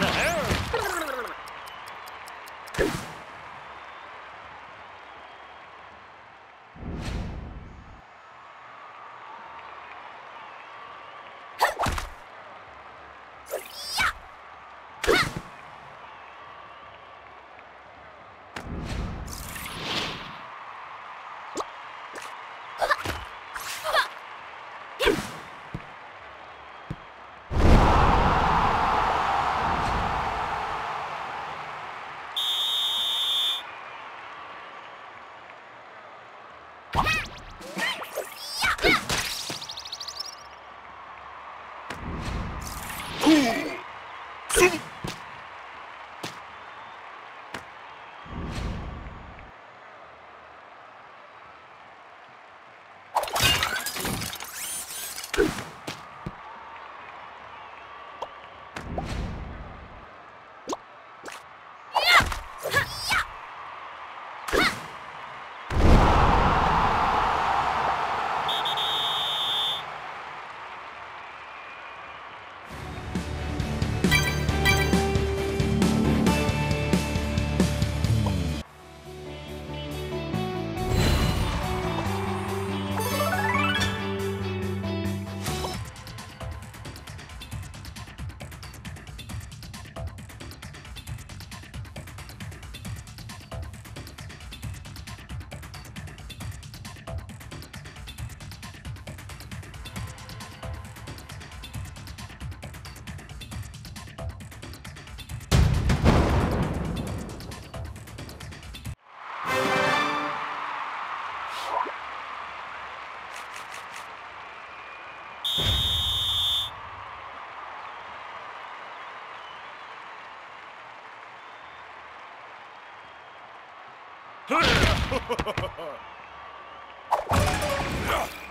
Não, é. Huh?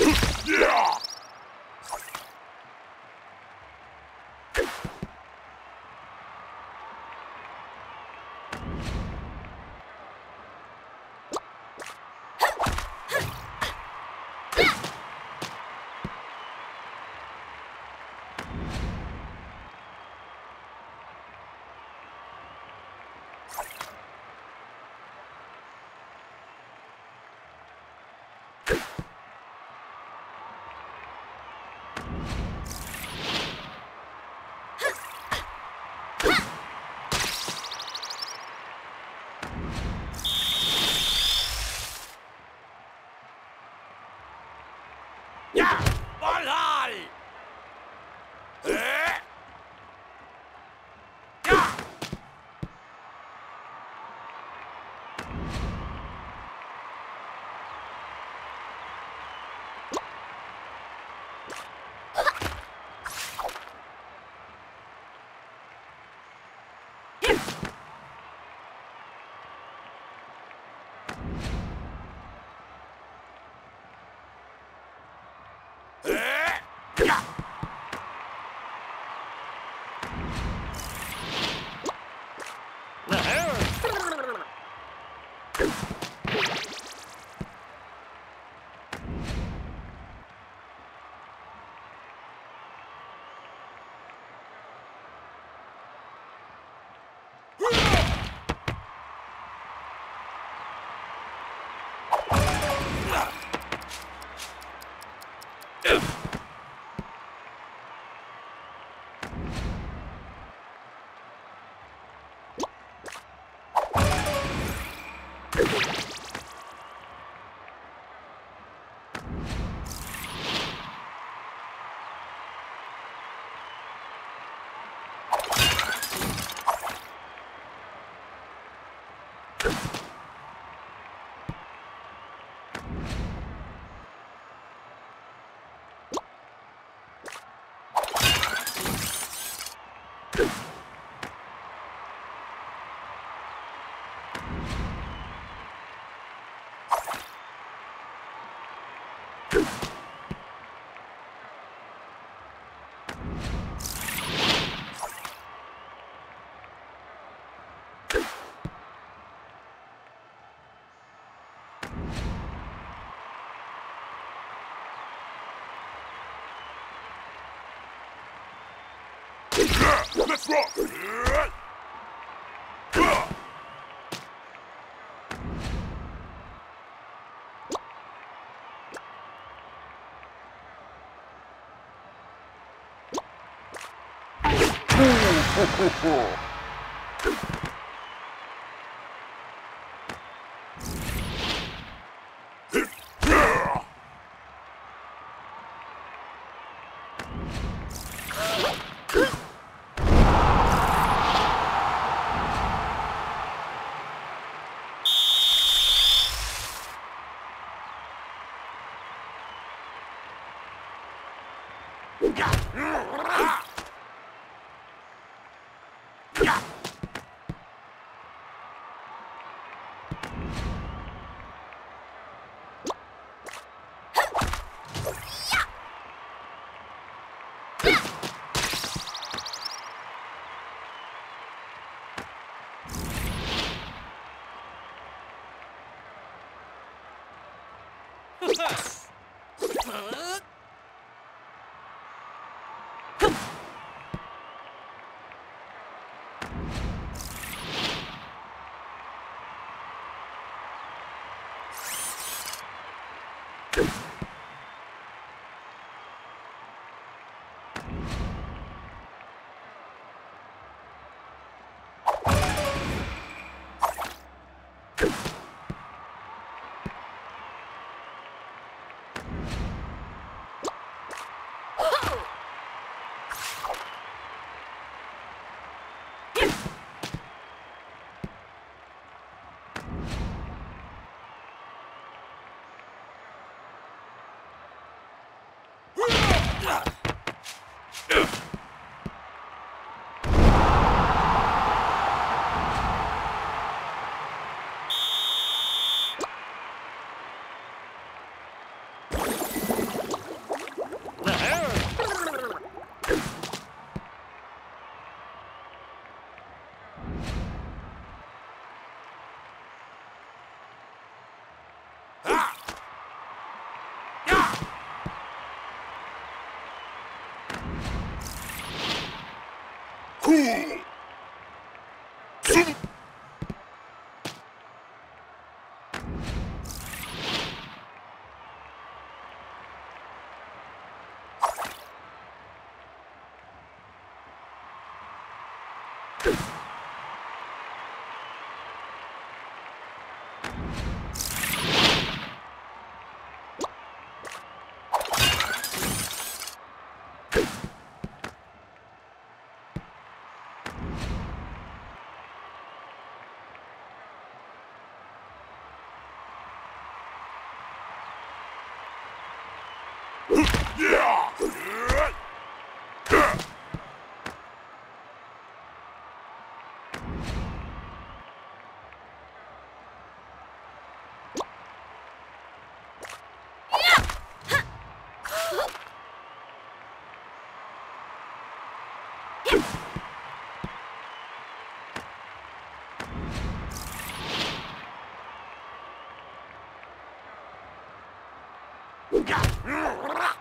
you Let's rock! Yeah. you Yeah! うわっ